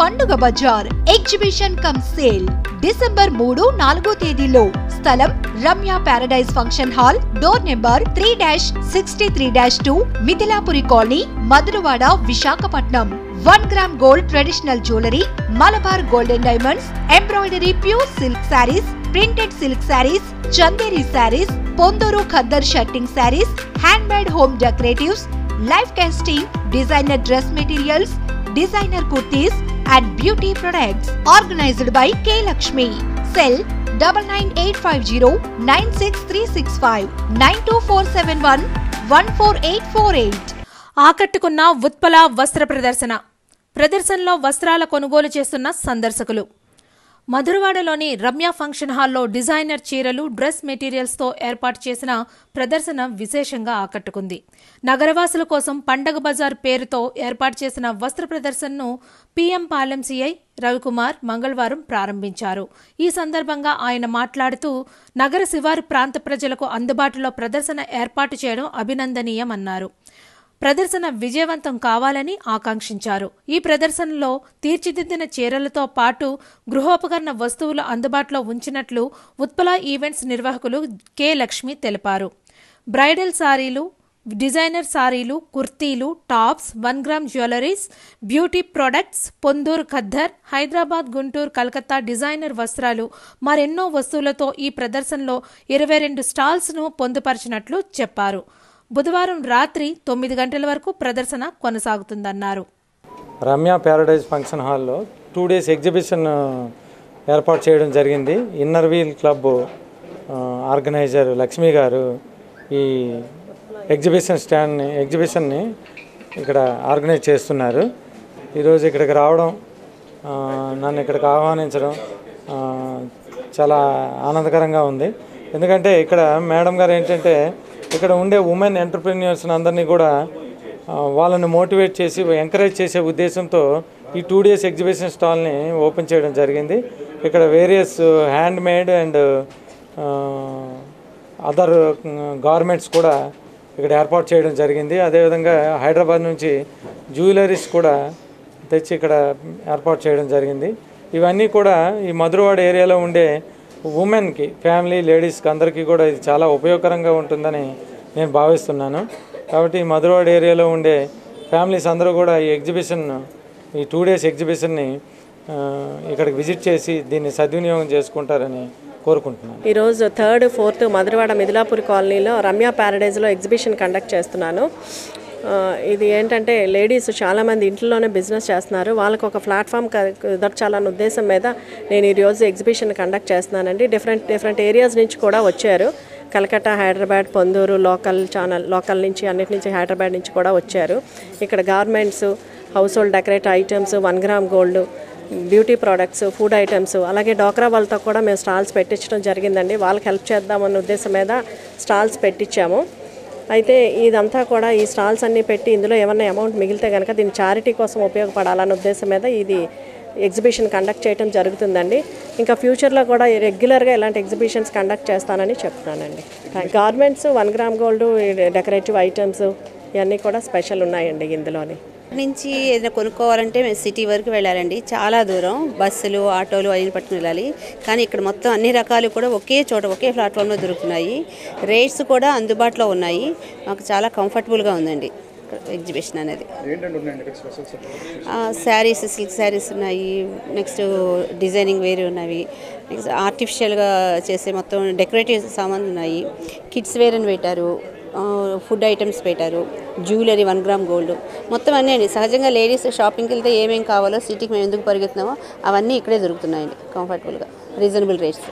పండుగ Bazar. Exhibition cum sale. December మూడు నాలుగో తేదీలో. స్థలం Ramya paradise function hall. Door number three dash sixty three dash two Mithilapuri colony Madhurawada Visakhapatnam. One gram gold traditional jewellery Malabar golden diamonds embroidery pure silk sarees printed silk sarees Chanderi sarees Ponduru khaddar shirting sarees hand made home decoratives life casting designer dress materials designer kurtis and beauty products. Organised by K Lakshmi. Cell double nine eight five zero nine six three six five nine two four seven one one four eight four eight. ఆకట్టుకున్న ఉత్పల వస్త్ర ప్రదర్శన. ప్రదర్శనలో వస్త్రాల కొనుగోలు చేస్తున్న సందర్శకులు. మధురవాడలోని Ramya function హాల్లో డిజైనర్ చీరలు డ్రెస్ మెటీరియల్స్తో ఏర్పాటు చేసిన ప్రదర్శన విశేషంగా ఆకట్టుకుంది. నగరవాసుల కోసం పండగ బజార్ పేరుతో ఏర్పాటు చేసిన వస్త్ర ప్రదర్శనను పీఎం పాలెం సిఐ రవికుమార్ మంగళవారం ప్రారంభించారు. ఈ సందర్భంగా ఆయన మాట్లాడుతూ నగర శివారు ప్రాంత ప్రజలకు అందుబాటులో ప్రదర్శన ఏర్పాటు చేయడం అభినందనీయమన్నారు. ప్రదర్శన విజయవంతం కావాలని ఆకాంక్షించారు. ఈ ప్రదర్శనలో తీర్చిదిద్దిన చీరలతో పాటు గృహోపకరణ వస్తువులు అందుబాటులో ఉంచినట్లు ఉత్పల ఈవెంట్స్ నిర్వాహకులు కె లక్ష్మి తెలిపారు. బ్రైడల్ సారీలు డిజైనర్ సారీలు కుర్తీలు tops one gram jewelleries beauty products Pondur khaddar Hyderabad Guntur Calcutta designer వస్త్రాలు మరెన్నో వస్తువులతో ఈ ప్రదర్శనలో ఇరవై రెండు స్టాల్స్ను పొందుపరిచినట్లు చెప్పారు. బుధవారం రాత్రి తొమ్మిది గంటల వరకు ప్రదర్శన కొనసాగుతుందన్నారు. రమ్య ప్యారడైజ్ ఫంక్షన్ హాల్లో టూ డేస్ ఎగ్జిబిషన్ ఏర్పాటు చేయడం జరిగింది. Inner wheel club organiser Lakshmi గారు ఈ ఎగ్జిబిషన్ స్టాండ్ని ఎగ్జిబిషన్ని ఇక్కడ ఆర్గనైజ్ చేస్తున్నారు. ఈరోజు ఇక్కడికి రావడం నన్ను ఇక్కడికి ఆహ్వానించడం చాలా ఆనందకరంగా ఉంది. ఎందుకంటే ఇక్కడ మేడం గారు ఏంటంటే ఇక్కడ ఉండే ఉమెన్ ఎంటర్ప్రెన్యూర్స్ అందరినీ కూడా వాళ్ళని మోటివేట్ చేసి ఎంకరేజ్ చేసే ఉద్దేశంతో ఈ టూ డేస్ ఎగ్జిబిషన్ స్టాల్ని ఓపెన్ చేయడం జరిగింది. ఇక్కడ various hand made and other garments కూడా ఇక్కడ ఏర్పాటు చేయడం జరిగింది. అదేవిధంగా హైదరాబాద్ నుంచి జ్యువెలరీస్ కూడా తెచ్చి ఇక్కడ ఏర్పాటు చేయడం జరిగింది. ఇవన్నీ కూడా ఈ మధురవాడ ఏరియాలో ఉండే ఉమెన్కి ఫ్యామిలీ లేడీస్కి అందరికీ కూడా ఇది చాలా ఉపయోగకరంగా ఉంటుందని నేను భావిస్తున్నాను. కాబట్టి మధురవాడ ఏరియాలో ఉండే ఫ్యామిలీస్ అందరూ కూడా ఈ ఎగ్జిబిషన్ ఈ టూ డేస్ ఎగ్జిబిషన్ని ఇక్కడికి విజిట్ చేసి దీన్ని సద్వినియోగం చేసుకుంటారని కోరుకుంటున్నాను. ఈరోజు థర్డ్ ఫోర్త్ మధురవాడ మిదిలాపూర్ కాలనీలో రమ్య ప్యారడైజ్లో ఎగ్జిబిషన్ కండక్ట్ చేస్తున్నాను. ఇది ఏంటంటే లేడీస్ చాలామంది ఇంట్లోనే బిజినెస్ చేస్తున్నారు. వాళ్ళకు ఒక ప్లాట్ఫామ్ కుదర్చాలన్న ఉద్దేశం మీద నేను ఈరోజు ఎగ్జిబిషన్ కండక్ట్ చేస్తున్నానండి. డిఫరెంట్ డిఫరెంట్ ఏరియాస్ నుంచి కూడా వచ్చారు. Calcutta Hyderabad Ponduru local channel local నుంచి అన్నిటి నుంచి హైదరాబాద్ నుంచి కూడా వచ్చారు. ఇక్కడ garments household decorate items one gram gold beauty products food items అలాగే డోక్రా వాళ్ళతో కూడా మేము స్టాల్స్ పెట్టించడం జరిగిందండి. వాళ్ళకి హెల్ప్ చేద్దామన్న ఉద్దేశం మీద స్టాల్స్ పెట్టించాము. అయితే ఇదంతా కూడా ఈ స్టాల్స్ అన్నీ పెట్టి ఇందులో ఏమన్నా అమౌంట్ మిగిలితే కనుక దీన్ని చారిటీ కోసం ఉపయోగపడాలన్న ఉద్దేశం మీద ఇది ఎగ్జిబిషన్ కండక్ట్ చేయడం జరుగుతుందండి. ఇంకా ఫ్యూచర్లో కూడా రెగ్యులర్గా ఇలాంటి ఎగ్జిబిషన్స్ కండక్ట్ చేస్తానని చెప్తున్నానండి. Garments one gram gold decorative items ఇవన్నీ కూడా స్పెషల్ ఉన్నాయండి ఇందులోని. నుంచి ఏదైనా కొనుక్కోవాలంటే మేము సిటీ వరకు వెళ్ళాలండి. చాలా దూరం. బస్సులు ఆటోలు అవి పట్టుకుని వెళ్ళాలి. కానీ ఇక్కడ మొత్తం అన్ని రకాలు కూడా ఒకే చోట ఒకే ప్లాట్ఫామ్లో దొరుకుతున్నాయి. రేట్స్ కూడా అందుబాటులో ఉన్నాయి. మాకు చాలా కంఫర్టబుల్గా ఉందండి ఎగ్జిబిషన్ అనేది. శారీస్ సిల్క్ శారీస్ ఉన్నాయి. నెక్స్ట్ డిజైనింగ్ వేరే ఉన్నవి. నెక్స్ట్ ఆర్టిఫిషియల్గా చేసే మొత్తం డెకరేటివ్ సామాన్లు ఉన్నాయి. కిడ్స్ వేర్ అని పెట్టారు. ఫుడ్ ఐటమ్స్ పెట్టారు. జ్యువెలరీ వన్ గ్రామ్ గోల్డ్ మొత్తం అన్నీ అండి. సహజంగా లేడీస్ షాపింగ్కి వెళ్తే ఏమేమి కావాలో సిటీకి మేము ఎందుకు పరిగెత్తున్నామో అవన్నీ ఇక్కడే దొరుకుతున్నాయండి కంఫర్టబుల్గా రీజనబుల్ రేట్స్